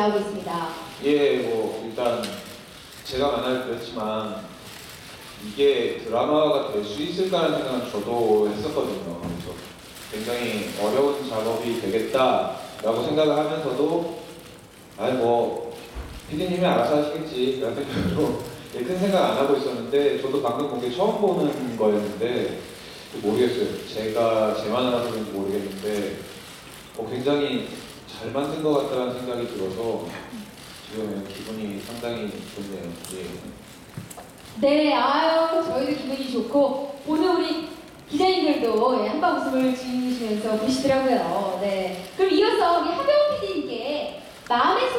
나오고 있습니다. 예, 뭐 일단 제가 만날 그랬지만 이게 드라마가 될 수 있을까라는 생각은 저도 했었거든요. 그래서 굉장히 어려운 작업이 되겠다라고 생각을 하면서도 아니 뭐 피디님이 알아서 하시겠지 이런 생각으로 예, 큰 생각 안 하고 있었는데 저도 방금 본 게 처음 보는 거였는데 모르겠어요. 제가 제만 알아서 모르겠는데 어, 굉장히 잘 만든 것 같다는 생각이 들어서 지금 기분이 상당히 좋네요. 예. 네, 아유, 저희도 기분이 좋고, 오늘 우리 기자님들도 예, 한방 웃음을 지으시면서 보시더라고요. 네. 그럼 이어서 우리 하병 PD님께 마음의 소리